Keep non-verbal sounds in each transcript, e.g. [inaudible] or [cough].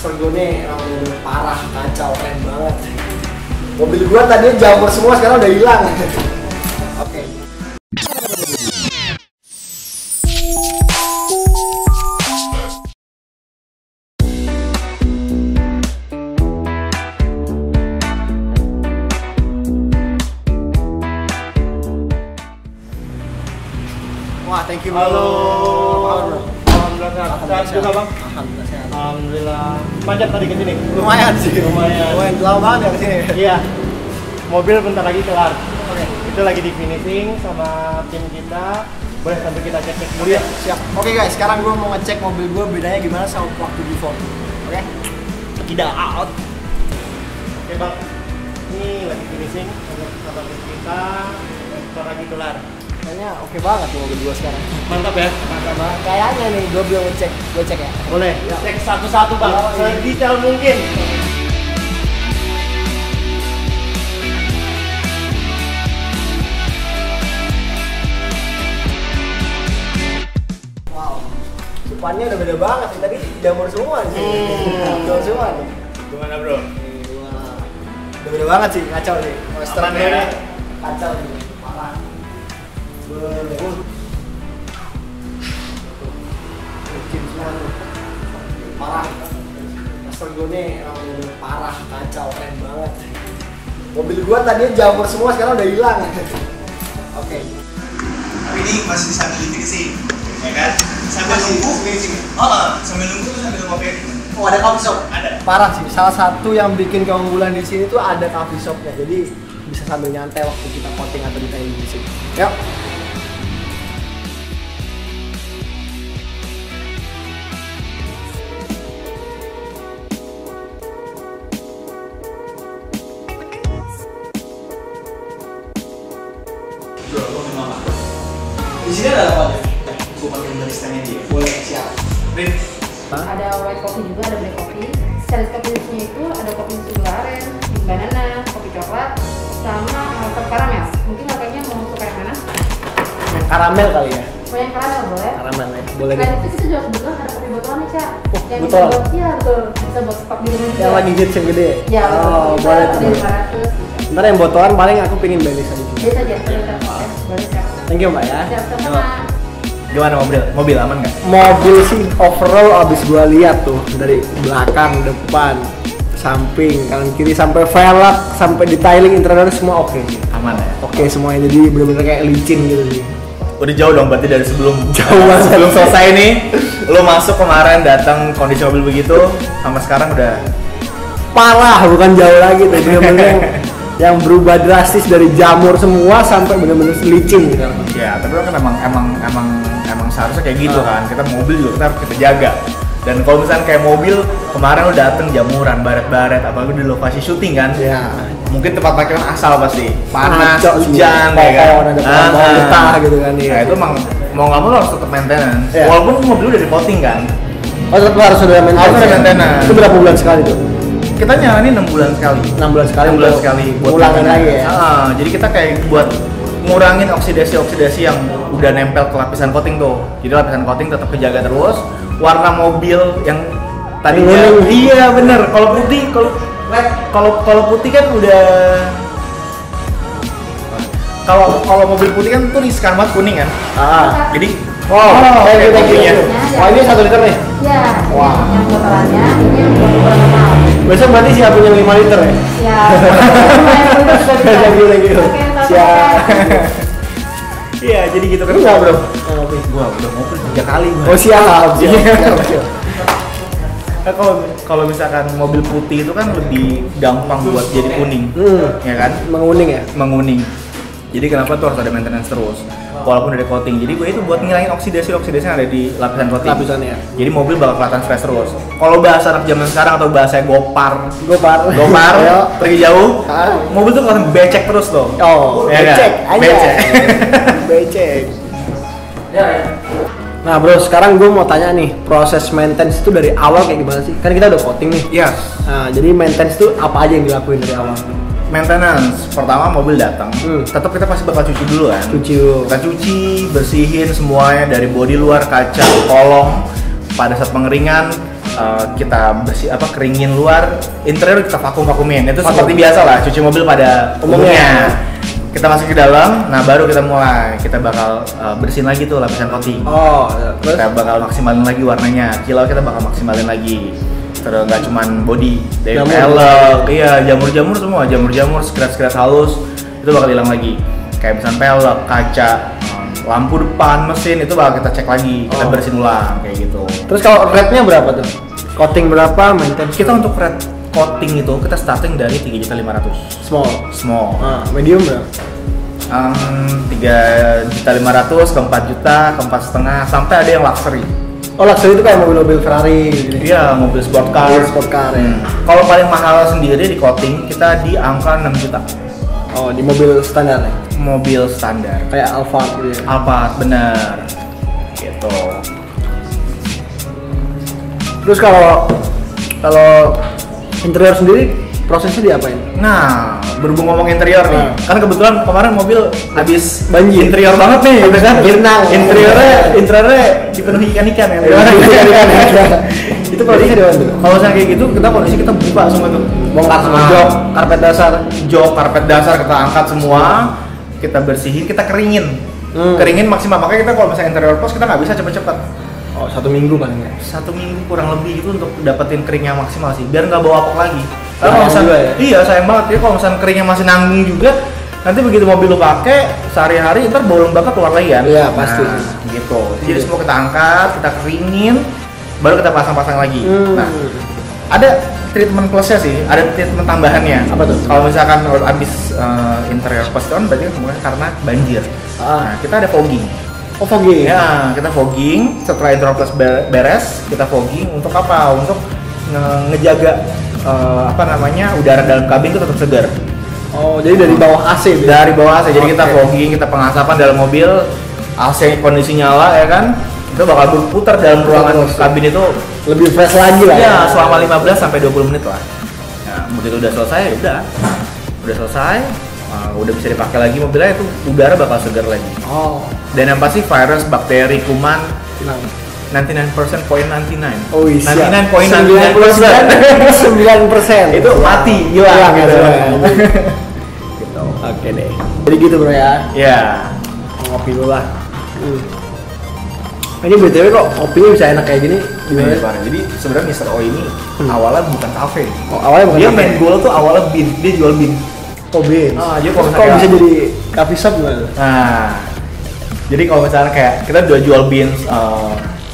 Emang bener parah, kacau, keren banget. Mobil gua tadi jamur semua sekarang udah hilang. [laughs] Oke. Wah, thank you. Halo. Bro? Alhamdulillah bang. Alhamdulillah sehat. Alhamdulillah. Panjat tadi ke sini. Lumayan sih. Lumayan. Lumayan lama banget ya ke sini. Iya. Mobil bentar lagi kelar. Oke. Itu lagi di finishing sama tim kita. Boleh sampai kita cek cek dulu ya. Siap. Oke guys, sekarang gue mau ngecek mobil gue bedanya gimana sama waktu before. Oke? Tidak out. Oke bang. Ini lagi finishing sama tim kita. Bentar lagi kelar. Kayaknya oke banget tuh mobil gue sekarang. Mantap ya. Mantap banget. Kayaknya nih gue belum ngecek. Gue cek ya. Boleh. Cek satu-satu bang. Oh, iya. Sedetail mungkin. Wow. Udah beda banget nih. Tadi jamur semua nih. Hmm. Jamur semua nih. Gimana bro? Wah. Udah beda banget sih, kacau nih. Monster ya? Kacau nih. Parah. Bikin semua. Parah. Gue nih kacau, keren banget. Mobil gua tadi jamur semua sekarang udah hilang. Oke. tapi ini masih sambil finishing ya kan sambil nunggu oh sambil nunggu tuh sambil ngopi Oh ada coffee shop. ada Parah sih. Salah satu yang bikin keunggulan di sini tuh ada coffee shopnya. Jadi bisa sambil nyantai waktu kita coating atau detailing di sini. Yuk. Di sini ada apa deh gue pakai baristanya dia Boleh siap. Rin. Ada white coffee juga ada black coffee. Series coffee itu ada kopi susu aren banana kopi coklat sama uh, karamel. Mungkin kakaknya mau suka yang mana? Yang karamel kali ya. Mau yang karamel boleh Karamel ya. Boleh. Selain itu kita juga kebetulan ada kopi botolan nih kak Oh, yang botol. bisa buat iya betul bisa buat stok di rumah juga Yang lagi hits yang gede. ya Oh, boleh tuh. 500 Ntar yang botolan paling aku pengen beli aja. bisa aja boleh boleh kak Thank you mbak ya. siap sama Gimana mobil? Mobil aman nggak? Mobil sih overall abis gua lihat tuh dari belakang, depan, samping, kanan kiri sampai velg, sampai detailing interior semua oke sih. Aman ya. Oke semuanya jadi bener-bener kayak licin gitu sih. Udah jauh dong berarti dari sebelum Jauh banget. sebelum selesai nih. Lo masuk kemarin datang kondisi mobil begitu, sama sekarang udah Parah bukan jauh lagi tuh bener-bener yang, [laughs] yang berubah drastis dari jamur semua sampai bener-bener licin gitu. ya tapi kan emang emang emang emang seharusnya kayak gitu kan. Kita mobil juga kita harus kita jaga. Dan kalau misalnya kayak mobil kemarin lo dateng jamuran baret-baret apalagi di lokasi syuting kan. Ya. Mungkin tempat parkiran asal pasti panas, hujan ya kan. Pohon, ada pohon-pohon getah gitu kan, iya. Nah, itu emang mau nggak mau lo harus tetap maintenance. Iya. Walaupun mobil udah dipotting kan. Oh tetap harus ada maintenance. Harus ada maintenance. Itu berapa bulan sekali tuh? Kita nyalain 6 bulan sekali. 6 bulan sekali. 6 bulan sekali ngulangin maintenance. lagi ya. Ah, jadi kita kayak buat ngurangin oksidasi-oksidasi yang udah nempel ke lapisan coating tuh. Jadi lapisan coating tetap kejaga terus. Warna mobil yang tadinya Kuning. iya bener. Kalau putih kalau kalau kalau putih kan udah kalau kalau mobil putih kan tuh riskan banget kuning kan. Ah. Jadi Oh, thank you, thank you. Iya. Wah ini satu liter nih. ya Wah. yang botolannya ini yang normal Besok berarti siapin yang 5 liter ya? ya lumayan udah sudah Iya, jadi gitu kan. Lu nggak bro? Gua udah ngopi tiga kali gua. Oh siap, siap, siap, siap. Nah, kalau kalau misalkan mobil putih itu kan lebih gampang buat jadi kuning, Hmm. ya kan? Menguning ya? Menguning. Jadi kenapa tuh harus ada maintenance terus? Walaupun ada coating. Jadi gue itu buat ngilangin oksidasi-oksidasi yang ada di lapisan coating. Lapisannya ya. Jadi mobil bakal kelihatan fresh terus. Kalau bahasa anak zaman sekarang atau bahasa gopar, Gopar. gopar, [laughs] pergi jauh, mobil tuh kelihatan becek terus tuh. Oh, Ya kan? becek aja. Becek. [laughs] becek. Nah bro, sekarang gue mau tanya nih, proses maintenance itu dari awal kayak gimana sih? Kan kita udah coating nih. Iya. Nah, jadi maintenance itu apa aja yang dilakuin dari awal? Maintenance pertama mobil datang, Hmm. tetap kita pasti bakal cuci dulu kan. Cuci. Kita cuci, bersihin semuanya dari bodi luar, kaca, kolong. Pada saat pengeringan, uh, kita bersih apa keringin luar, interior kita vakum vakumin. Itu seperti biasa lah cuci mobil pada Umumnya. umumnya. Kita masuk ke dalam, nah baru kita mulai. Kita bakal uh, bersihin lagi tuh lapisan coating. Oh, terus Kita bakal maksimalin lagi warnanya. Kilau kita bakal maksimalin lagi. Terus nggak cuman body, dari Jamur. pelek, iya jamur-jamur semua, jamur-jamur, skrat-skrat halus itu bakal hilang lagi. Kayak misalnya pelek, kaca, lampu depan, mesin itu bakal kita cek lagi, kita Oh. bersihin ulang kayak gitu. terus kalau rate-nya berapa tuh? Coating berapa? Maintenance Kita untuk red coating itu kita starting dari 3.500 small. small. Ah, medium berapa? Um, 3.500 ke 4 juta, ke 4 setengah sampai ada yang luxury. Oh, luxury itu kayak mobil-mobil Ferrari gitu. Iya, mobil sport car. Mobil sport car, ya. Hmm. Kalau paling mahal sendiri di coating kita di angka 6 juta. Oh, di mobil standar ya? Mobil standar. Kayak Alphard gitu ya? Alphard bener. Gitu. Terus kalau kalau interior sendiri prosesnya diapain? Nah, berhubung ngomong interior nih, Nah. kan kebetulan kemarin mobil habis Banjir. interior banget nih, gitu kan? Berenang. Interiornya, interiornya dipenuhi ikan-ikan ya. [laughs] itu prosesnya di mana tuh? Kalau misalnya kayak gitu, kita kondisi kita buka semua tuh. Bongkar semua jok, karpet dasar. jok, karpet dasar kita angkat semua, kita bersihin, kita keringin. Hmm. Keringin maksimal, makanya kita kalau misalnya interior post kita nggak bisa cepet-cepet. Oh, satu minggu paling ya? Satu minggu kurang lebih itu untuk dapetin kering yang maksimal sih, biar nggak bawa apok lagi. Kalau misalnya, juga ya? iya sayang banget ya kalau misalnya keringnya masih nanggung juga, nanti begitu mobil lu pakai sehari-hari ntar bau lembabnya keluar lagi kan? Iya, pasti. Nah, gitu. Jadi Iya. semua kita angkat, kita keringin, baru kita pasang-pasang lagi. Hmm. Nah, ada treatment plusnya sih, ada treatment tambahannya. Apa tuh? Kalau misalkan abis uh, interior itu kan berarti kemungkinan karena banjir. Ah. Nah, kita ada fogging. Oh, fogging? Ya, kita fogging setelah interior plus beres, kita fogging untuk apa? Untuk nge- ngejaga uh, apa namanya udara dalam kabin itu tetap segar. Oh, jadi dari bawah AC gitu ya? Dari bawah AC, jadi kita fogging, kita pengasapan dalam mobil, AC kondisi nyala ya kan, itu bakal berputar dalam ruangan Terus. kabin itu Lebih fresh lagi lah ya selama 15 sampai 20 menit lah. Nah, begitu udah selesai ya udah. Udah selesai, uh, udah bisa dipakai lagi mobilnya itu udara bakal segar lagi. Oh, Dan yang pasti virus, bakteri, kuman tenang. 99% poin 99. Oh iya. 99 persen. [laughs] itu mati hilang gitu. hilang. gitu. Oke deh. Jadi gitu bro ya. Ya. Ngopi dulu lah. Hmm. Ini btw kok kopinya bisa enak kayak gini? Gimana? Gimana? Jadi sebenarnya Mr. O ini awalnya bukan kafe. Oh, awalnya bukan Dia kafe. main bola tuh awalnya bin, dia jual bin. Oh, beans. Ah, jadi kalau kok misalnya- bisa jadi coffee shop gimana? Nah, jadi kalau misalnya kayak kita udah jual beans, eh,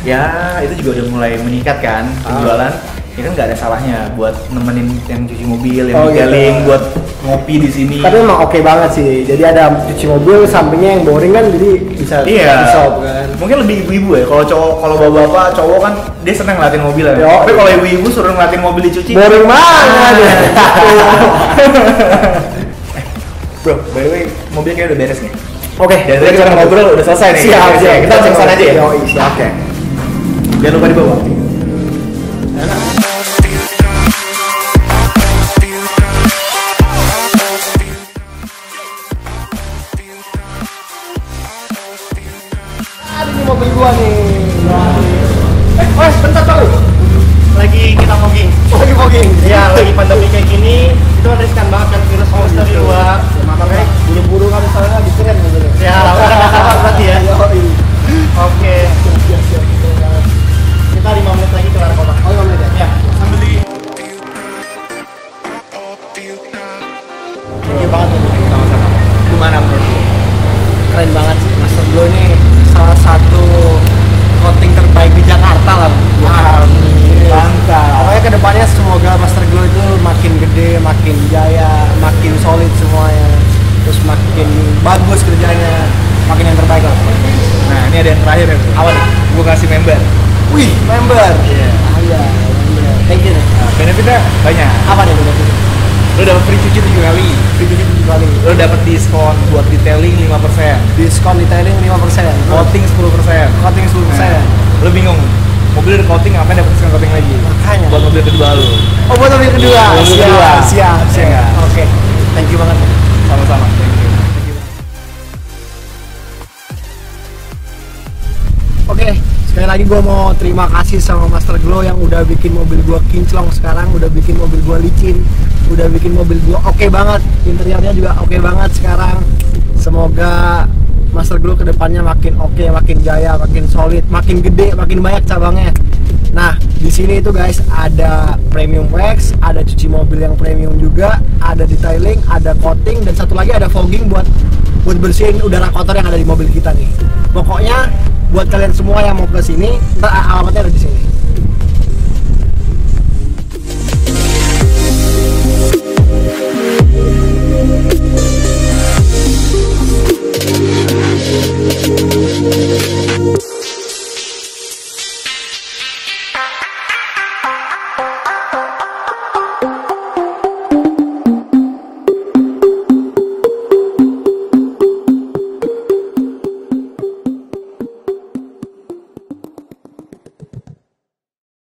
ya itu juga udah mulai meningkat kan Ah. penjualan. Ya kan nggak ada salahnya buat nemenin yang cuci mobil, yang Oh, detailing, gitu. buat ngopi di sini. Tapi emang oke banget sih. Jadi ada cuci mobil, sampingnya yang boring kan, jadi bisa Iya. shop kan. Mungkin lebih ibu-ibu ya. Kalau cowok, kalau bapak-bapak, cowok kan dia seneng ngeliatin mobil ya. Yo. Tapi kalau ibu-ibu suruh ngeliatin mobil dicuci, Boring banget. Ah, [laughs] Bro, by the way, mobil kayaknya udah beres nih. Oke, Dan tadi kita ngobrol udah selesai nih. Siap, Oke, siap. Kita langsung aja ya. Yoi, siap. Jangan lupa dibawa. Ada nih mobil gua nih. Eh, mas, bentar tahu. lagi kita fogging Lagi fogging. ya lagi pandemi kayak gini itu riskan banget kan virus virus dari luar makanya Buru-buru kan misalnya lagi keren gitu. ya udah nggak sabar berarti ya makin jaya, makin solid semuanya, terus makin bagus kerjanya, makin yang terbaik lah. Nah, ini ada yang terakhir ya. Nih? Gue kasih member. Wih, member. Iya. Ah, iya. Thank you. nih. Nah, benefitnya banyak. Apa nih benefit? Lo dapat free cuci 7 kali. Video tujuh kali. Lo dapat diskon buat detailing 5%. Diskon detailing 5%. Coating 10%. Coating 10%. Nah, lo bingung. Mobil udah coating ngapain dapat diskon coating lagi? Makanya. Buat mobil kedua lo. Oh, buat mobil kedua. Mobil siap, kedua. siap, Iya siap. nggak? Oke. Thank you banget. Sama-sama. Thank you. Oke, sekali sekali lagi gue mau terima kasih sama Master Glow yang udah bikin mobil gue kinclong sekarang, udah bikin mobil gue licin, udah bikin mobil gue oke banget, interiornya juga oke banget sekarang. Semoga Master Glow ke depannya makin oke, makin jaya, makin solid, makin gede, makin banyak cabangnya. Nah, di sini itu guys ada premium wax, ada cuci mobil yang premium juga, ada detailing, ada coating, dan satu lagi ada fogging buat buat bersihin udara kotor yang ada di mobil kita nih. Pokoknya buat kalian semua yang mau ke sini, alamatnya ada di sini.